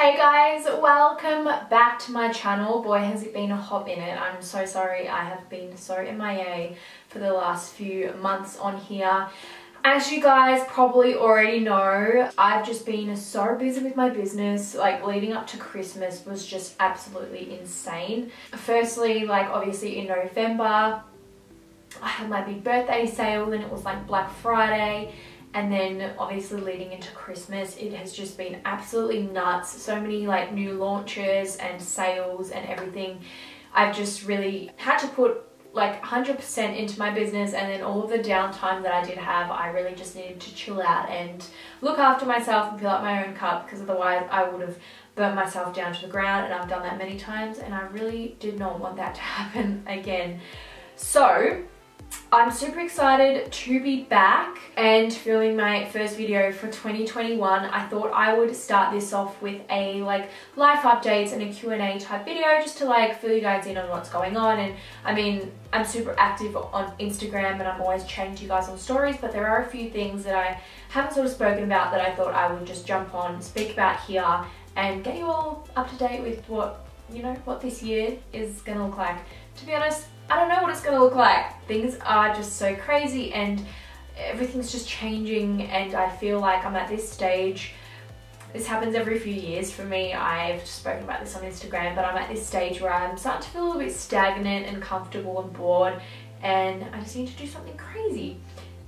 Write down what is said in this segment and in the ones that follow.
Hey guys, welcome back to my channel. Boy, has it been a hot minute. I'm so sorry I have been so MIA for the last few months on here. As you guys probably already know, I've just been so busy with my business, like leading up to Christmas was just absolutely insane. Firstly, like obviously in November, I had my big birthday sale and it was like Black Friday and then obviously leading into Christmas it has just been absolutely nuts. So many like new launches and sales and everything. I've just really had to put like 100% into my business and then all of the downtime that I did have I really just needed to chill out and look after myself and fill up my own cup because otherwise I would have burnt myself down to the ground and I've done that many times and I really did not want that to happen again. So I'm super excited to be back and filming my first video for 2021. I thought I would start this off with a like life updates and a Q&A type video just to like fill you guys in on what's going on and I mean I'm super active on Instagram and I'm always chatting to you guys on stories but there are a few things that I haven't sort of spoken about that I thought I would just jump on, speak about here and get you all up to date with what you know what this year is gonna look like. To be honest, I don't know what it's gonna look like. Things are just so crazy and everything's just changing and I feel like I'm at this stage this happens every few years for me. I've spoken about this on Instagram, but I'm at this stage where I'm starting to feel a little bit stagnant and comfortable and bored, and I just need to do something crazy.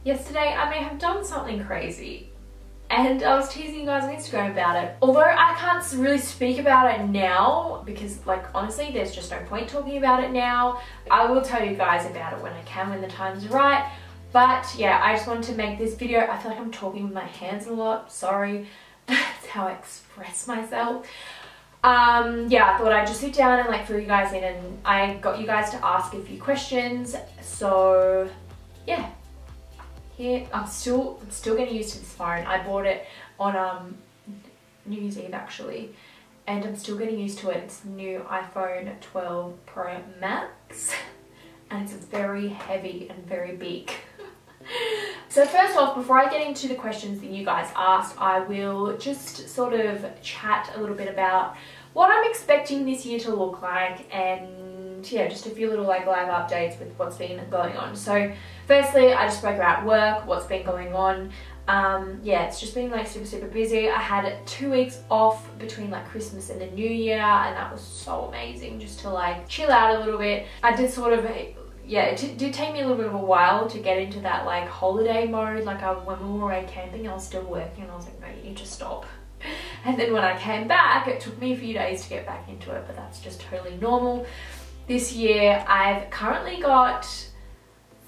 Yesterday, I may have done something crazy and I was teasing you guys on Instagram about it. Although I can't really speak about it now because like honestly there's just no point talking about it now. I will tell you guys about it when I can when the time's right. But yeah, I just wanted to make this video. I feel like I'm talking with my hands a lot. Sorry. That's how I express myself. Um, yeah, I thought I'd just sit down and like fill you guys in and I got you guys to ask a few questions. So yeah, I'm still I'm still getting used to this phone. I bought it on um, New Year's Eve actually and I'm still getting used to it. It's new iPhone 12 Pro Max and it's very heavy and very big. so first off, before I get into the questions that you guys asked, I will just sort of chat a little bit about what I'm expecting this year to look like and yeah, just a few little like live updates with what's been going on. So firstly, I just spoke about work, what's been going on. Um, yeah, it's just been like super, super busy. I had two weeks off between like Christmas and the New Year and that was so amazing just to like chill out a little bit. I did sort of yeah, it did take me a little bit of a while to get into that like holiday mode. Like I, when we were away camping, I was still working and I was like, no, you need to stop. And then when I came back, it took me a few days to get back into it, but that's just totally normal. This year, I've currently got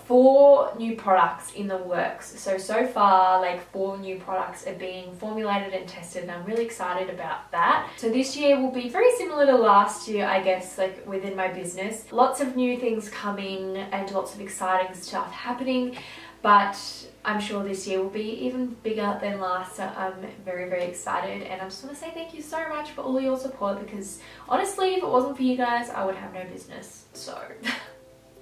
four new products in the works. So, so far, like four new products are being formulated and tested and I'm really excited about that. So this year will be very similar to last year, I guess, like within my business. Lots of new things coming and lots of exciting stuff happening, but I'm sure this year will be even bigger than last. So I'm very, very excited. And I just want to say thank you so much for all your support because honestly, if it wasn't for you guys, I would have no business. So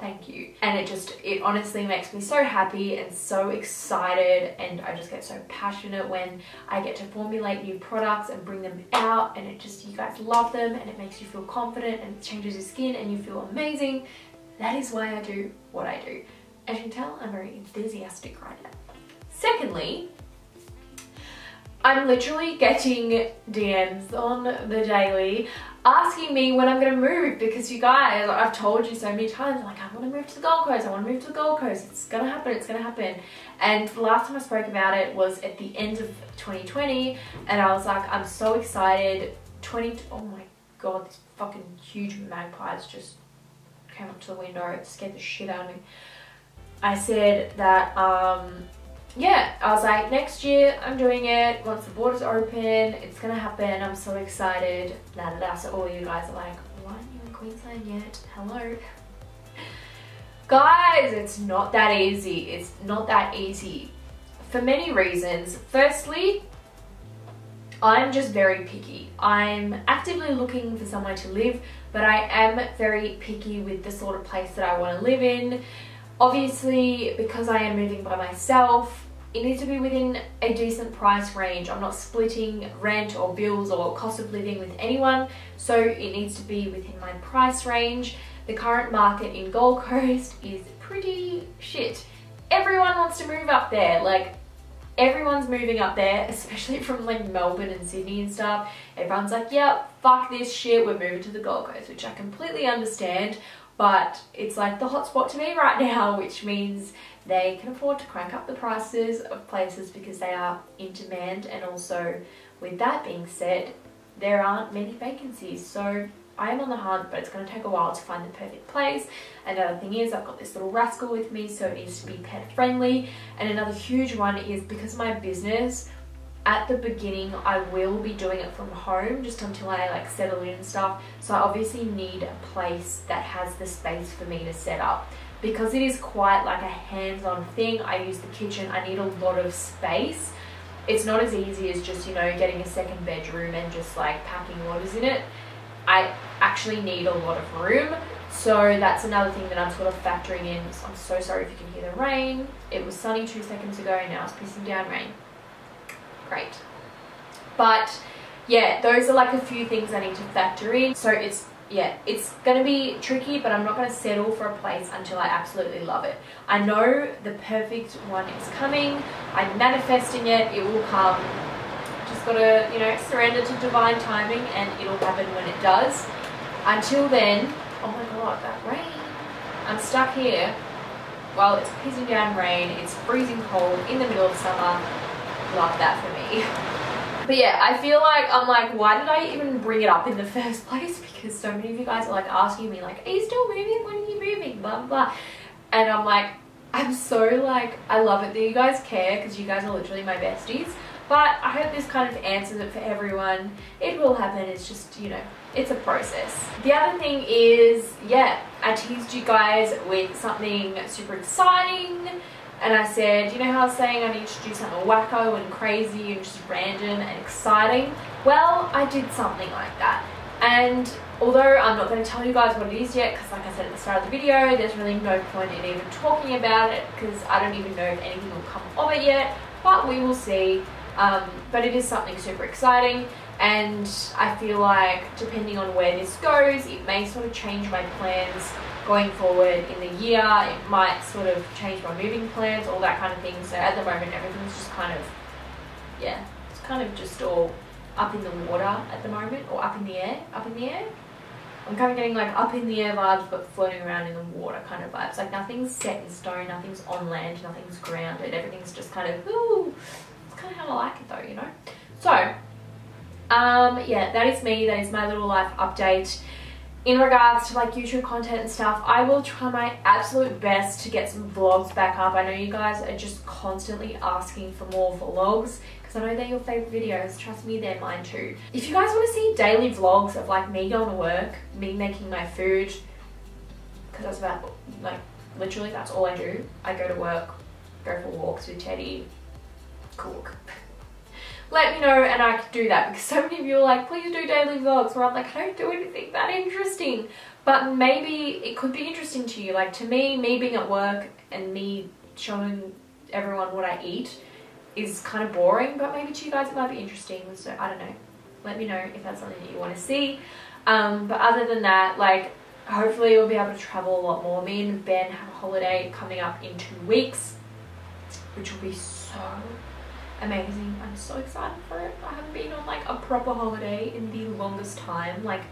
thank you. And it just, it honestly makes me so happy and so excited. And I just get so passionate when I get to formulate new products and bring them out. And it just, you guys love them and it makes you feel confident and it changes your skin and you feel amazing. That is why I do what I do. As you can tell, I'm very enthusiastic right now. Secondly, I'm literally getting DMs on the daily asking me when I'm gonna move because you guys, I've told you so many times, like I wanna move to the Gold Coast, I wanna move to the Gold Coast, it's gonna happen, it's gonna happen. And the last time I spoke about it was at the end of 2020 and I was like, I'm so excited. 20, oh my God, these fucking huge magpies just came up to the window, it scared the shit out of me. I said that, um, yeah, I was like, next year I'm doing it. Once the borders open, it's gonna happen. I'm so excited. Nah, nah. So all you guys are like, why aren't you in Queensland yet? Hello. Guys, it's not that easy. It's not that easy for many reasons. Firstly, I'm just very picky. I'm actively looking for somewhere to live, but I am very picky with the sort of place that I want to live in. Obviously, because I am moving by myself, it needs to be within a decent price range. I'm not splitting rent or bills or cost of living with anyone, so it needs to be within my price range. The current market in Gold Coast is pretty shit. Everyone wants to move up there, like everyone's moving up there, especially from like Melbourne and Sydney and stuff. Everyone's like, yeah, fuck this shit, we're moving to the Gold Coast, which I completely understand, but it's like the hotspot to me right now, which means they can afford to crank up the prices of places because they are in demand. And also with that being said there aren't many vacancies. So I am on the hunt but it's going to take a while to find the perfect place. Another thing is I've got this little rascal with me so it needs to be pet friendly. And another huge one is because my business at the beginning I will be doing it from home just until I like settle in and stuff. So I obviously need a place that has the space for me to set up. Because it is quite like a hands-on thing I use the kitchen I need a lot of space. It's not as easy as just you know getting a second bedroom and just like packing waters in it. I actually need a lot of room. So that's another thing that I'm sort of factoring in. I'm so sorry if you can hear the rain. It was sunny two seconds ago now it's pissing down rain great but yeah those are like a few things I need to factor in so it's yeah, it's going to be tricky, but I'm not going to settle for a place until I absolutely love it. I know the perfect one is coming. I'm manifesting it. It will come. Just got to, you know, surrender to divine timing and it'll happen when it does. Until then, oh my god, that rain. I'm stuck here while it's pissing down rain. It's freezing cold in the middle of summer. Love that for me. But yeah, I feel like I'm like, why did I even bring it up in the first place? Because so many of you guys are like asking me like, are you still moving? When are you moving? Blah, blah, blah. And I'm like, I'm so like, I love it that you guys care because you guys are literally my besties. But I hope this kind of answers it for everyone. It will happen. It's just, you know, it's a process. The other thing is, yeah, I teased you guys with something super exciting and I said, you know how I was saying I need to do something wacko and crazy and just random and exciting? Well, I did something like that. And although I'm not going to tell you guys what it is yet, because like I said at the start of the video, there's really no point in even talking about it, because I don't even know if anything will come of it yet, but we will see. Um, but it is something super exciting, and I feel like depending on where this goes, it may sort of change my plans going forward in the year. It might sort of change my moving plans, all that kind of thing. So at the moment, everything's just kind of, yeah, it's kind of just all up in the water at the moment, or up in the air, up in the air. I'm kind of getting like up in the air vibes, but floating around in the water kind of vibes. Like nothing's set in stone, nothing's on land, nothing's grounded. Everything's just kind of, ooh, it's kind of how I like it though, you know? So, um, yeah, that is me. That is my little life update in regards to like YouTube content and stuff, I will try my absolute best to get some vlogs back up. I know you guys are just constantly asking for more vlogs because I know they're your favorite videos. Trust me, they're mine too. If you guys want to see daily vlogs of like me going to work, me making my food, because that's about like literally that's all I do. I go to work, go for walks with Teddy, cook let me know and I can do that because so many of you are like, please do daily vlogs where I'm like, I don't do anything that interesting. But maybe it could be interesting to you. Like to me, me being at work and me showing everyone what I eat is kind of boring, but maybe to you guys it might be interesting. So I don't know. Let me know if that's something that you want to see. Um, but other than that, like hopefully we'll be able to travel a lot more. Me and Ben have a holiday coming up in two weeks, which will be so amazing. I'm so excited for it. I haven't been on like a proper holiday in the longest time, like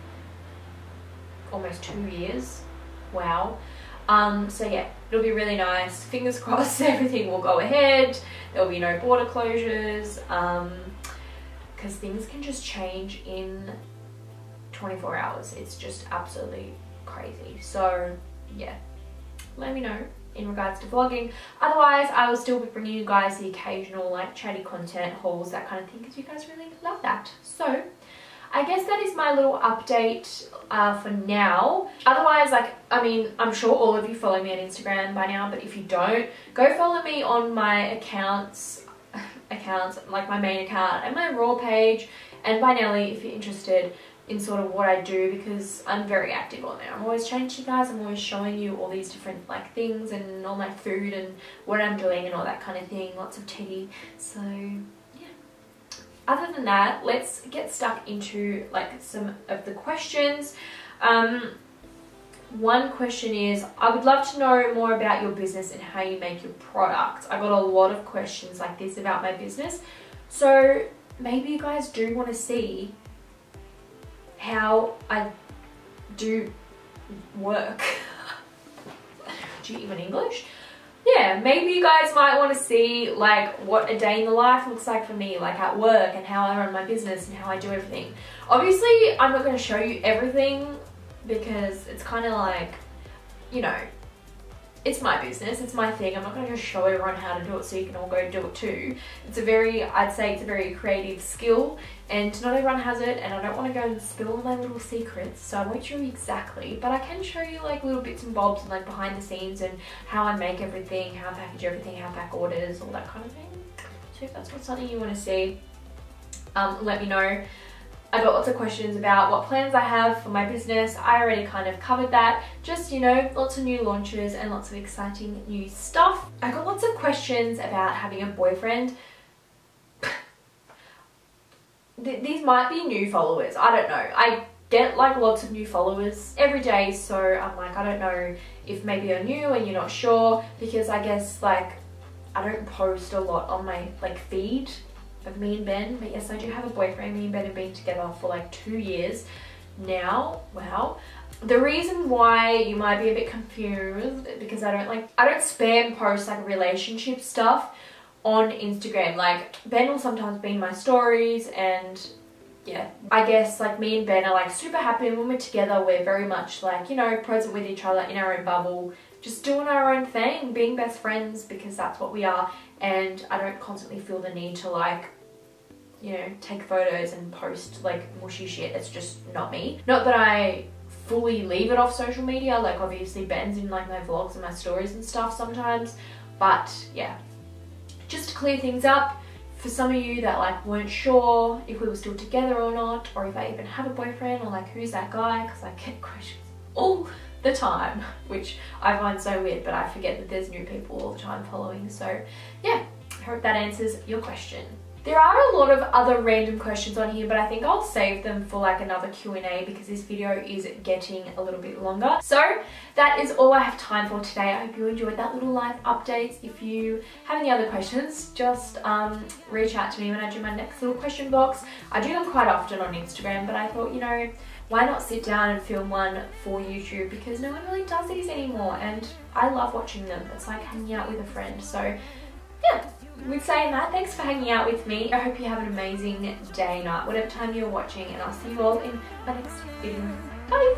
almost two years. Wow. Um, so yeah, it'll be really nice. Fingers crossed everything will go ahead. There'll be no border closures. Um, because things can just change in 24 hours. It's just absolutely crazy. So yeah, let me know in regards to vlogging. Otherwise, I will still be bringing you guys the occasional like chatty content, hauls, that kind of thing because you guys really love that. So, I guess that is my little update uh, for now. Otherwise, like, I mean, I'm sure all of you follow me on Instagram by now, but if you don't, go follow me on my accounts, accounts, like my main account and my raw page, and by Nelly if you're interested in sort of what I do because I'm very active on there. I'm always changing you guys, I'm always showing you all these different like things and all my food and what I'm doing and all that kind of thing, lots of tea. So yeah. Other than that, let's get stuck into like some of the questions. Um, one question is, I would love to know more about your business and how you make your products. I got a lot of questions like this about my business. So maybe you guys do want to see how I do work. do you even English? Yeah, maybe you guys might want to see like what a day in the life looks like for me, like at work and how I run my business and how I do everything. Obviously, I'm not going to show you everything because it's kind of like, you know, it's my business, it's my thing. I'm not going to just show everyone how to do it so you can all go do it too. It's a very, I'd say it's a very creative skill and not everyone has it and I don't want to go and spill all my little secrets so I won't show you exactly but I can show you like little bits and bobs and like behind the scenes and how I make everything, how I package everything, how I pack orders, all that kind of thing. So if that's what something you want to see, um, let me know. I got lots of questions about what plans I have for my business. I already kind of covered that. Just, you know, lots of new launches and lots of exciting new stuff. I got lots of questions about having a boyfriend. These might be new followers. I don't know. I get like lots of new followers every day. So I'm like, I don't know if maybe you're new and you're not sure because I guess like I don't post a lot on my like feed of me and Ben. But yes, I do have a boyfriend. Me and Ben have been together for like two years now. Wow. The reason why you might be a bit confused because I don't like, I don't spam post like relationship stuff on Instagram. Like Ben will sometimes be in my stories and yeah, I guess like me and Ben are like super happy when we're together. We're very much like, you know, present with each other in our own bubble, just doing our own thing, being best friends because that's what we are. And I don't constantly feel the need to like, you know, take photos and post like mushy shit. It's just not me. Not that I fully leave it off social media. Like obviously Ben's in like my vlogs and my stories and stuff sometimes. But yeah, just to clear things up, for some of you that like weren't sure if we were still together or not, or if I even have a boyfriend, or like who's that guy, because I get questions all the time, which I find so weird, but I forget that there's new people all the time following. So yeah, I hope that answers your question. There are a lot of other random questions on here, but I think I'll save them for like another Q&A because this video is getting a little bit longer. So that is all I have time for today. I hope you enjoyed that little life update. If you have any other questions, just um, reach out to me when I do my next little question box. I do them quite often on Instagram, but I thought, you know, why not sit down and film one for YouTube because no one really does these anymore and I love watching them. It's like hanging out with a friend. So yeah, with saying that, thanks for hanging out with me. I hope you have an amazing day, night, whatever time you're watching, and I'll see you all in my next video. Bye!